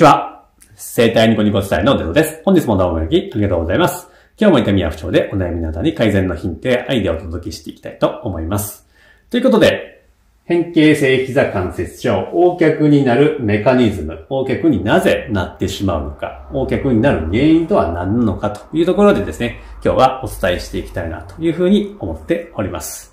こんにちは。生体ニコニコスタイルのデロです。本日もどうもよきありがとうございます。今日も痛みや不調でお悩みなどに改善のヒントやアイデアをお届けしていきたいと思います。ということで、変形性膝関節症、横脚になるメカニズム、横脚になぜなってしまうのか、横脚になる原因とは何なのかというところでですね、今日はお伝えしていきたいなというふうに思っております。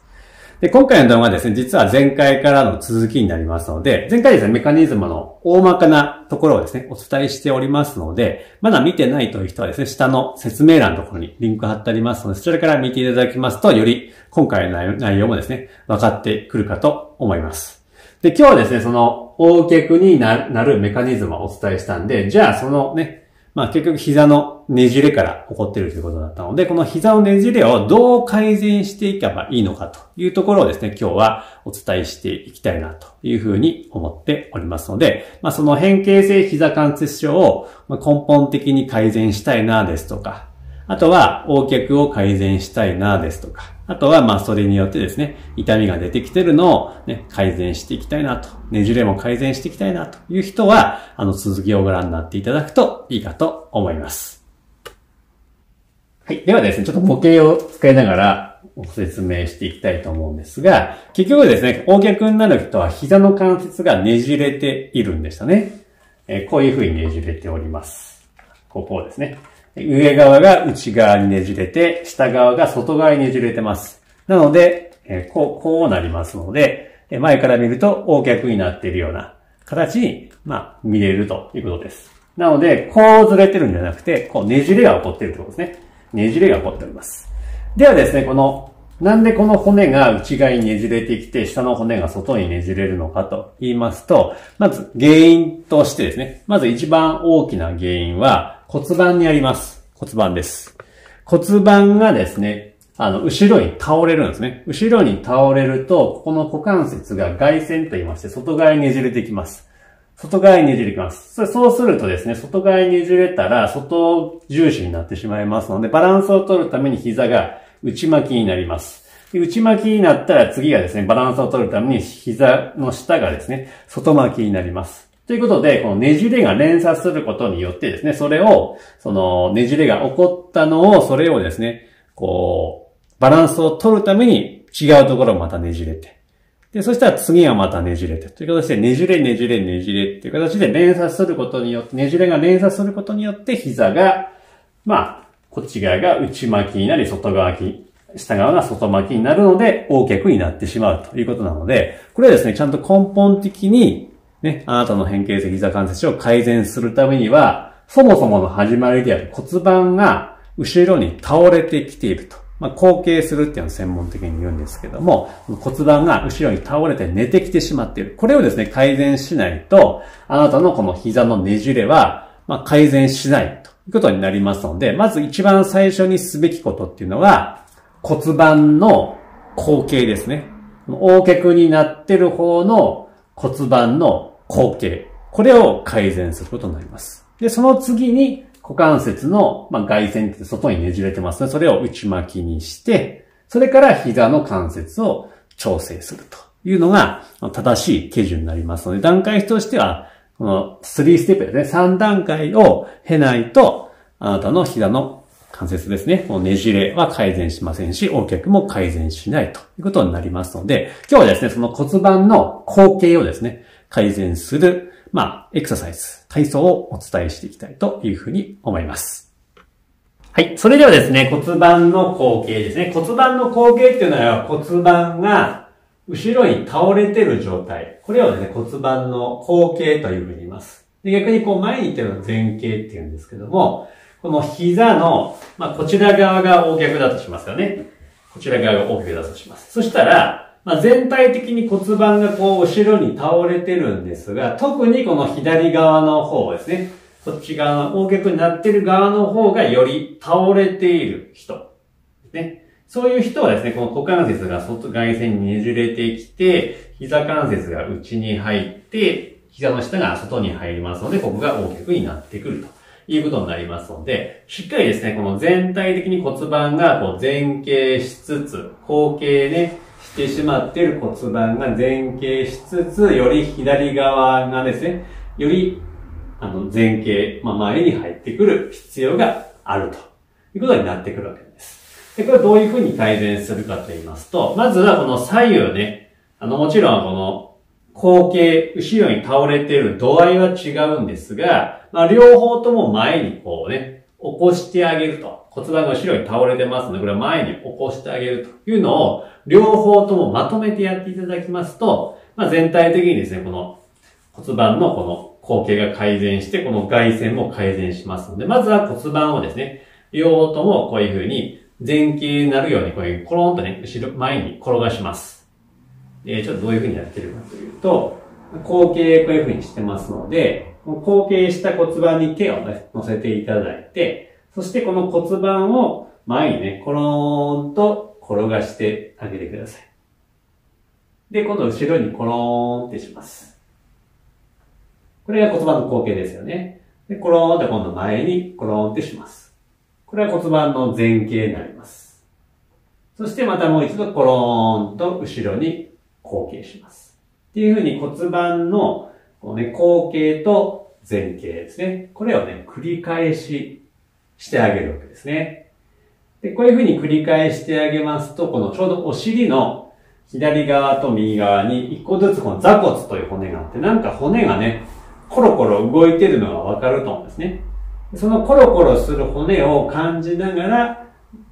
で、今回の動画はですね、実は前回からの続きになりますので、前回ですね、メカニズムの大まかなところをですね、お伝えしておりますので、まだ見てないという人はですね、下の説明欄のところにリンク貼ってありますので、そちらから見ていただきますと、より今回の内容もですね、分かってくるかと思います。で、今日はですね、その、大脚になるメカニズムをお伝えしたんで、じゃあそのね、まあ結局膝のねじれから起こってるということだったので、この膝のねじれをどう改善していけばいいのかというところをですね、今日はお伝えしていきたいなというふうに思っておりますので、まあその変形性膝関節症を根本的に改善したいなですとか、あとは、横脚を改善したいなですとか、あとは、まあ、それによってですね、痛みが出てきてるのをね、改善していきたいなと、ねじれも改善していきたいなという人は、あの、続きをご覧になっていただくといいかと思います。はい。ではですね、ちょっと模型を使いながらご説明していきたいと思うんですが、結局ですね、横脚になる人は膝の関節がねじれているんでしたね。えー、こういう風にねじれております。ここですね。上側が内側にねじれて、下側が外側にねじれてます。なので、えこう、こうなりますので、前から見ると O 脚になっているような形に、まあ、見れるということです。なので、こうずれてるんじゃなくて、こうねじれが起こっているということですね。ねじれが起こっております。ではですね、この、なんでこの骨が内側にねじれてきて、下の骨が外にねじれるのかと言いますと、まず原因としてですね、まず一番大きな原因は、骨盤にあります。骨盤です。骨盤がですね、あの、後ろに倒れるんですね。後ろに倒れると、ここの股関節が外旋と言いまして、外側にねじれてきます。外側にねじれてきます。そうするとですね、外側にねじれたら、外重心になってしまいますので、バランスを取るために膝が内巻きになります。内巻きになったら次がですね、バランスを取るために膝の下がですね、外巻きになります。ということで、このねじれが連鎖することによってですね、それを、そのねじれが起こったのを、それをですね、こう、バランスを取るために違うところをまたねじれて。で、そしたら次はまたねじれて。という形で、ねじれねじれねじれっていう形で連鎖することによって、ねじれが連鎖することによって膝が、まあ、こっち側が内巻きになり、外側き、下側が外巻きになるので、大脚になってしまうということなので、これはですね、ちゃんと根本的にね、あなたの変形性膝関節を改善するためには、そもそもの始まりである骨盤が後ろに倒れてきていると。まあ、後傾するっていうのを専門的に言うんですけども、骨盤が後ろに倒れて寝てきてしまっている。これをですね、改善しないと、あなたのこの膝のねじれは、まあ、改善しないいうことになりますので、まず一番最初にすべきことっていうのは、骨盤の後傾ですね。大脚になってる方の骨盤の後傾。これを改善することになります。で、その次に股関節の、まあ、外旋って外にねじれてますね。それを内巻きにして、それから膝の関節を調整するというのが正しい手順になりますので、段階としては、この3ステップですね。3段階を経ないと、あなたの膝の関節ですね。もうねじれは改善しませんし、横脚も改善しないということになりますので、今日はですね、その骨盤の後傾をですね、改善する、まあ、エクササイズ、体操をお伝えしていきたいというふうに思います。はい。それではですね、骨盤の後傾ですね。骨盤の後傾っていうのは骨盤が後ろに倒れてる状態。これをね、骨盤の後傾というふうに言います。で逆にこう前に行ってるの前傾っていうんですけども、この膝の、まあ、こちら側が大脚だとしますよね。こちら側が大脚だとします。そしたら、まあ、全体的に骨盤がこう後ろに倒れてるんですが、特にこの左側の方ですね。こっち側の大脚になってる側の方がより倒れている人。ね。そういう人はですね、この股関節が外外線にねじれてきて、膝関節が内に入って、膝の下が外に入りますので、ここが大脚になってくると。いうことになりますので、しっかりですね、この全体的に骨盤がこう前傾しつつ、後傾ね、してしまっている骨盤が前傾しつつ、より左側がですね、よりあの、前傾、まあ、前に入ってくる必要があるということになってくるわけです。で、これどういうふうに改善するかと言いますと、まずはこの左右ね、あの、もちろんこの後傾、後ろに倒れている度合いは違うんですが、まあ、両方とも前にこうね、起こしてあげると。骨盤が後ろに倒れてますので、これは前に起こしてあげるというのを、両方ともまとめてやっていただきますと、まあ、全体的にですね、この骨盤のこの後傾が改善して、この外旋も改善しますので、まずは骨盤をですね、両方ともこういう風に前傾になるように、こういうコロンとね、後ろ、前に転がします。え、ちょっとどういう風にやってるかというと、後傾こういう風にしてますので、後傾した骨盤に手を乗せていただいて、そしてこの骨盤を前にね、コローンと転がしてあげてください。で、今度後ろにコローンってします。これが骨盤の後傾ですよね。で、コローンって今度前にコローンってします。これは骨盤の前傾になります。そしてまたもう一度コローンと後ろに後傾します。っていうふうに骨盤のこうね、後傾と前傾ですね。これをね、繰り返ししてあげるわけですね。で、こういうふうに繰り返してあげますと、このちょうどお尻の左側と右側に一個ずつこの座骨という骨があって、なんか骨がね、コロコロ動いてるのがわかると思うんですね。そのコロコロする骨を感じながら、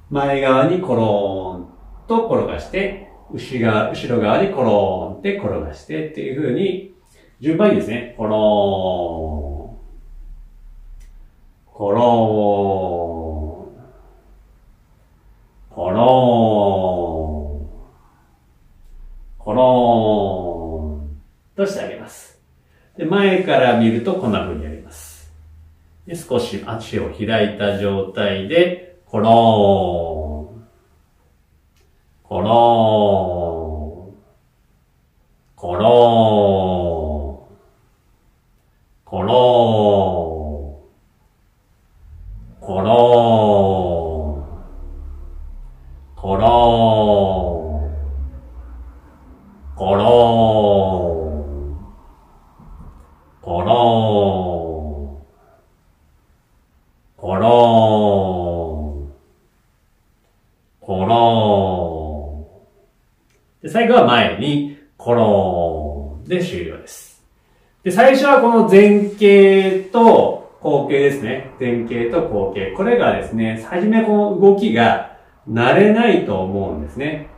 前側にコローンと転がして、後側、後ろ側にコローンって転がしてっていう風に、順番にですね、コローン、コローン、コローン、コローンとしてあげます。で、前から見るとこんな風に。で、少し足を開いた状態で、コローン、コローン、コローン、コローン。最後は前にコローで終了です。で、最初はこの前傾と後傾ですね。前傾と後傾。これがですね、初めこの動きが慣れないと思うんですね。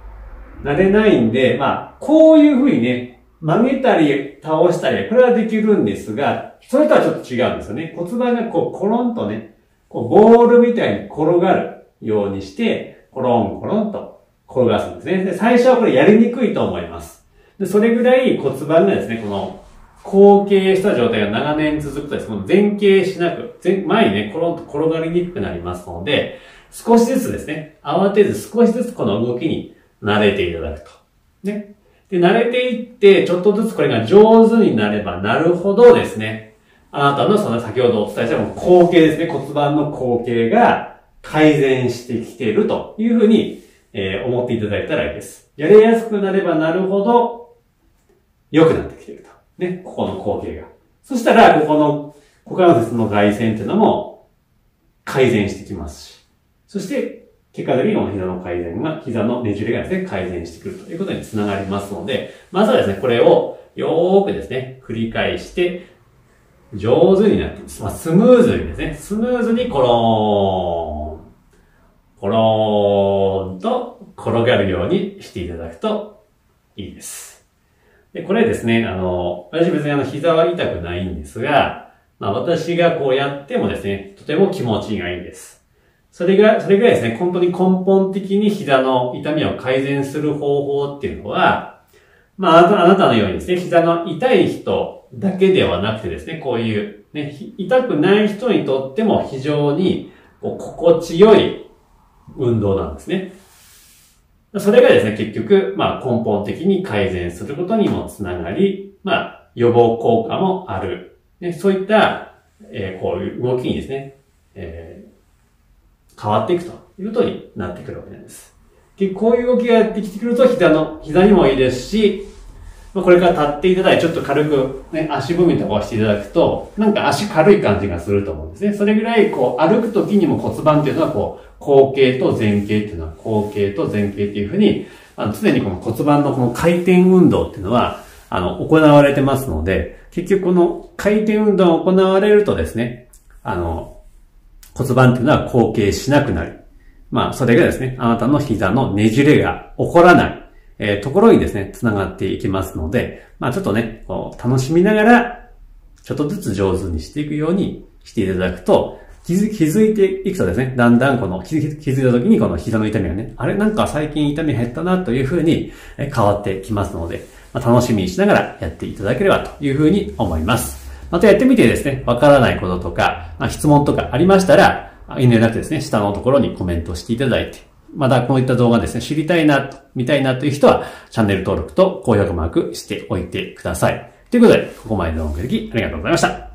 慣れないんで、まあ、こういうふうにね、曲げたり倒したり、これはできるんですが、それとはちょっと違うんですよね。骨盤がこう、コロンとね、こう、ボールみたいに転がるようにして、コロンコロンと転がすんですね。で、最初はこれやりにくいと思います。で、それぐらい骨盤がですね、この後傾した状態が長年続くとですね、この前傾しなく、前前にね、コロンと転がりにくくなりますので、少しずつですね、慌てず少しずつこの動きに慣れていただくと。ね。で、慣れていって、ちょっとずつこれが上手になればなるほどですね、あなたのその先ほどお伝えした後傾ですね、骨盤の後傾が改善してきているというふうに、えー、思っていただいたらいいです。やりやすくなればなるほど良くなってきていると。ね、ここの後傾が。そしたら、ここの股関節の外旋っていうのも改善してきますし、そして、結果的にこの膝の改善が、膝のねじれがですね、改善してくるということにつながりますので、まずはですね、これをよーくですね、繰り返して、上手になってますまあ、スムーズにですね、スムーズにコローン、コローンと転がるようにしていただくといいです。で、これですね、あの、私別にあの、膝は痛くないんですが、まあ私がこうやってもですね、とても気持ちがいいんです。それが、それぐらいですね、本当に根本的に膝の痛みを改善する方法っていうのは、まあ、あなたのようにですね、膝の痛い人だけではなくてですね、こういう、ね、痛くない人にとっても非常にこう心地よい運動なんですね。それがですね、結局、まあ根本的に改善することにもつながり、まあ予防効果もある。ね、そういった、えー、こういう動きにですね、えー、変わっていくということになってくるわけなんです。で、こういう動きがやってきてくると、膝の、膝にもいいですし、これから立っていただいて、ちょっと軽くね、足踏みとかをしていただくと、なんか足軽い感じがすると思うんですね。それぐらい、こう、歩くときにも骨盤っていうのは、こう、後傾と前傾っていうのは、後傾と前傾っていうふうに、あの、常にこの骨盤のこの回転運動っていうのは、あの、行われてますので、結局この回転運動が行われるとですね、あの、骨盤っていうのは後傾しなくなり、まあ、それがですね、あなたの膝のねじれが起こらない、えー、ところにですね、繋がっていきますので、まあ、ちょっとね、こう、楽しみながら、ちょっとずつ上手にしていくようにしていただくと、気づ気づいていくとですね、だんだんこの気づいた時にこの膝の痛みがね、あれなんか最近痛み減ったなというふうに変わってきますので、まあ、楽しみにしながらやっていただければというふうに思います。またやってみてですね、わからないこととか、まあ、質問とかありましたら、遠慮なくですね、下のところにコメントしていただいて、またこういった動画ですね、知りたいな、見たいなという人は、チャンネル登録と高評価マークしておいてください。ということで、ここまでのお聞きありがとうございました。